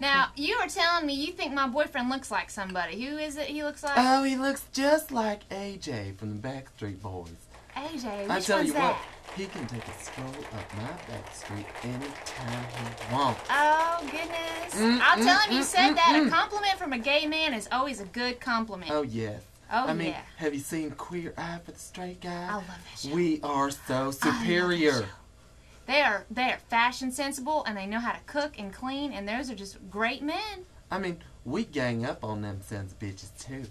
Now, you were telling me you think my boyfriend looks like somebody. Who is it he looks like? Oh, he looks just like AJ from the Backstreet Boys. AJ, which I tell one's you that? what, he can take a stroll up my back street anytime he wants. Oh, goodness. Mm, I'll tell mm, him you mm, said mm, that. mm. A compliment from a gay man is always a good compliment. Oh yes. Oh, I mean, yeah. have you seen Queer Eye for the Straight Guy? I love that show. We are so superior. Show. They are they are fashion sensible and they know how to cook and clean and those are just great men. I mean, we gang up on them sons of bitches too.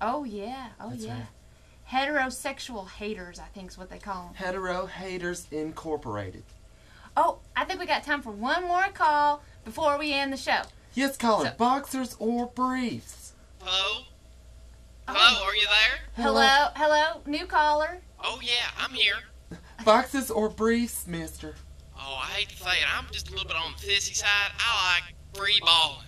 Oh yeah, oh That's yeah. right. Heterosexual haters, I think is what they call them. Hetero Haters Incorporated. Oh, I think we got time for one more call before we end the show. Yes, call So- it boxers or briefs. Hello? Oh. Hello, are you there? Hello, hello, new caller. Oh, yeah, I'm here. Boxers or briefs, mister? Oh, I hate to say it, I'm just a little bit on the sissy side. I like free balling.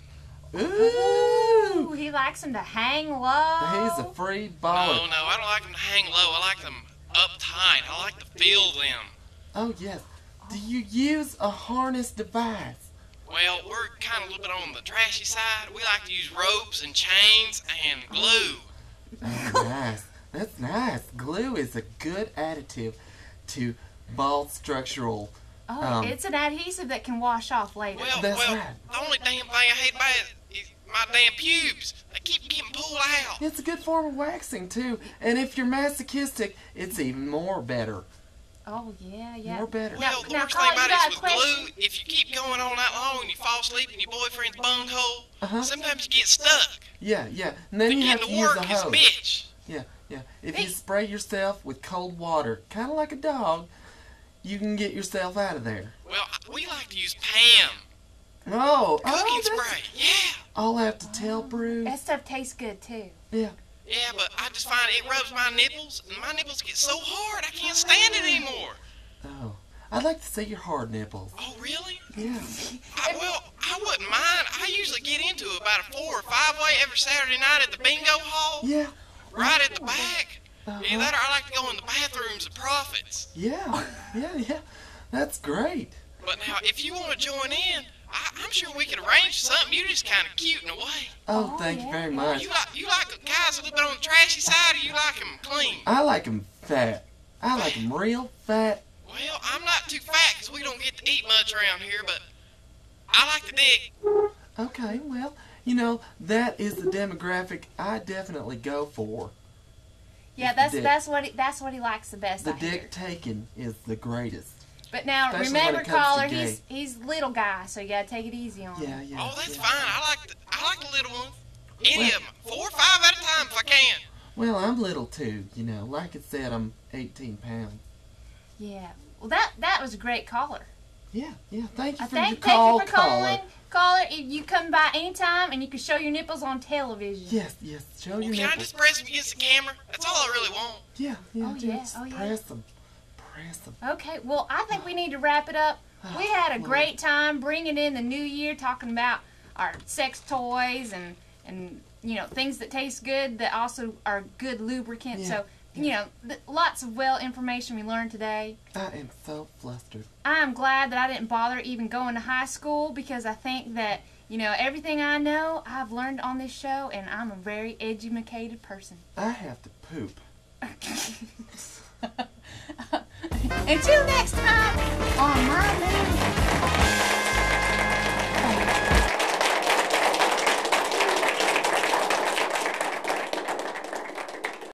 Ooh, Ooh! he likes him to hang low. He's a free No, baller. no, I don't like them to hang low. I like them uptight. I like to feel them. Oh, yes. Do you use a harness device? Well, we're kind of a little bit on the trashy side. We like to use ropes and chains and glue. Oh, nice. That's nice. Glue is a good additive to ball structural. Oh, Um, it's an adhesive that can wash off later. Well, That's well, right. the only damn thing I hate about it is my damn pubes. They keep getting pulled out. It's a good form of waxing, too. And if you're masochistic, it's even more better. oh yeah, yeah. More better. Now- the now, worst thing about you got is with glue, if you keep going on that long and you fall asleep in your boyfriend's bunghole, Uh-huh. sometimes you get stuck. Yeah, yeah. And then To you have to to use work a is hose. bitch. Yeah, yeah. If Hey. you spray yourself with cold water, kind of like a dog, you can get yourself out of there. Well, we like to use Pam. Oh, Cooking oh, spray. Yeah. all I have to tell, Brew. That stuff tastes good too. Yeah. Yeah, but I just find it rubs my nipples, and my nipples get so hard I can't stand it anymore. Oh, I'd like to see your hard nipples. Oh, really? Yeah. I, well, I wouldn't mind. I usually get into about a four or five way every Saturday night at the bingo hall, Yeah. right at the back. Uh-huh. Either that or I like to go in the bathrooms of Profits. Yeah. Yeah, yeah. That's great. But now, if you want to join in, I, I'm sure we can arrange something. You're just kind of cute in a way. Oh, thank you very much. You like you like guys a little bit on the trashy side, or you like them clean? I like them fat. I like them real fat. Well, I'm not too fat 'cause we don't get to eat much around here, but I like the dick. Okay, well, you know, that is the demographic I definitely go for. Yeah, that's dick. that's what he, that's what he likes the best. The I hear. dick taken is the greatest. But now Especially remember, it comes to caller, he's he's little guy, so you gotta take it easy on him. Yeah, yeah. Oh, that's yeah. fine. I like the I like the little ones. Any Well- of them, four or five at a time if I can. Well, I'm little too, you know. Like I said, I'm 18 pounds. Yeah. Well, that that was a great caller. Yeah, yeah. Thank you uh, for thank, your thank call, you for calling. caller. Caller, if you come by anytime and you can show your nipples on television. Yes, yes. Show Well, your can I just press them against the camera? That's all I really want. Yeah, yeah. Oh, yeah, just oh, yeah. Press them. Press them. Okay, well, I think we need to wrap it up. Ah, we had a Lord. great time bringing in the new year, talking about our sex toys and and you know things that taste good that also are good lubricants. Yeah, So you know, th- lots of well information we learned today. I am so flustered. I'm glad that I didn't bother even going to high school because I think that you know everything I know I've learned on this show, and I'm a very educated person. I have to poop. Until next time on My Man.